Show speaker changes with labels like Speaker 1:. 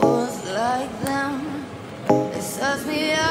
Speaker 1: Fools like them, it serves me up.